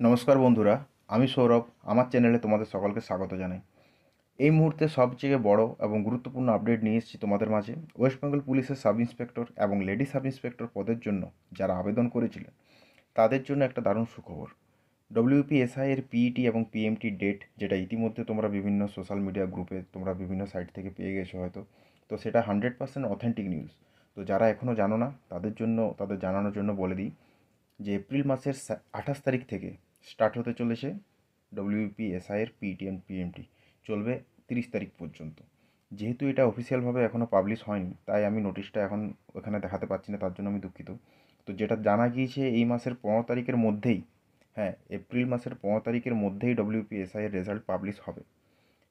নমস্কার বন্ধুরা, আমি সৌরভ, আমার চ্যানেলে তোমাদের সকলকে স্বাগত জানাই। এই মুহূর্তে সবচেয়ে বড় এবং গুরুত্বপূর্ণ আপডেট নিয়ে এসেছি তোমাদের মাঝে। ওয়েস্ট বেঙ্গল পুলিশের সাব ইন্সপেক্টর এবং লেডি সাব ইন্সপেক্টর পদের জন্য যারা আবেদন করেছিলেন, তাদের জন্য একটা দারুণ সুখবর। ডব্লিউপিএসআই এর পিইটি এবং পিএমটি ডেট যেটা ইতিমধ্যে তোমরা বিভিন্ন সোশ্যাল মিডিয়া গ্রুপে তোমরা বিভিন্ন সাইট থেকে পেয়ে গেছো হয়তো, তো সেটা হান্ড্রেড পার্সেন্ট অথেন্টিক নিউজ তো যারা এখনও জানো না, তাদের জন্য, তাদের জানানোর জন্য বলে দিই যে এপ্রিল মাসের আঠাশ তারিখ থেকে স্টার্ট হতে চলেছে ডব্লিউপিএসআই এর পিইটি অ্যান্ড পিএমটি চলবে তিরিশ তারিখ পর্যন্ত। যেহেতু এটা অফিসিয়ালভাবে এখনও পাবলিশ হয়নি, তাই আমি নোটিশটা এখন ওখানে দেখাতে পারছি না, তার জন্য আমি দুঃখিত। তো যেটা জানা গিয়েছে, এই মাসের পনেরো তারিখের মধ্যেই হ্যাঁ এপ্রিল মাসের পনেরো তারিখের মধ্যেই ডব্লিউপিএসআই এর রেজাল্ট পাবলিশ হবে।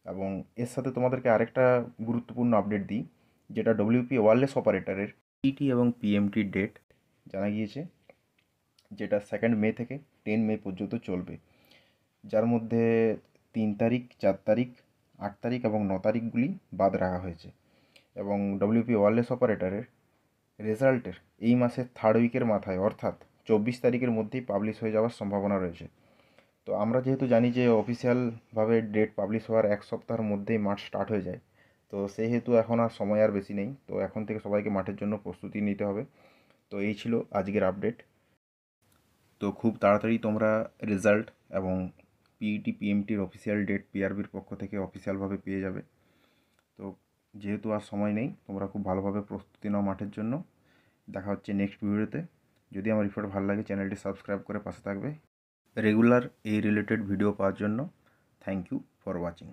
এবং এর সাথে তোমাদেরকে আরেকটা গুরুত্বপূর্ণ আপডেট দিই, যেটা ডব্লিউপি ওয়ারলেস অপারেটরের পিটি এবং পিএমটি ডেট জানা গিয়েছে। যেটা সেকেন্ড মে থেকে টেন মে পর্যন্ত চলবে। যার মধ্যে তিন তারিখ, চার তারিখ, আট তারিখ এবং ন তারিখগুলি বাদ রাখা হয়েছে। এবং ডব্লিউপি ওয়ারলেস অপারেটরের রেজাল্টের এই মাসের থার্ড উইকের মাথায় অর্থাৎ চব্বিশ তারিখের মধ্যেই পাবলিশ হয়ে যাওয়ার সম্ভাবনা রয়েছে। তো আমরা যেহেতু জানি যে অফিসিয়ালভাবে ডেট পাবলিশ হওয়ার এক সপ্তাহের মধ্যেই মাঠ স্টার্ট হয়ে যায়, তো সেহেতু এখন আর সময় আর বেশি নেই। তো এখন থেকে সবাইকে মাঠের জন্য প্রস্তুতি নিতে হবে। তো এই ছিল আজকের আপডেট তো খুব তাড়াতাড়ি তোমরা রেজাল্ট এবং পিইটি পিএমটির অফিসিয়াল ডেট পিআরবির পক্ষ থেকে অফিসিয়ালভাবে পেয়ে যাবে। তো যেহেতু আর সময় নেই, তোমরা খুব ভালোভাবে প্রস্তুতি নাও মাঠের জন্য। দেখা হচ্ছে নেক্সট ভিডিওতে যদি আমার রিপোর্ট ভালো লাগে চ্যানেলটি সাবস্ক্রাইব করে পাশে থাকবে। রেগুলার এই রিলেটেড ভিডিও পাওয়ার জন্য থ্যাংক ইউ ফর ওয়াচিং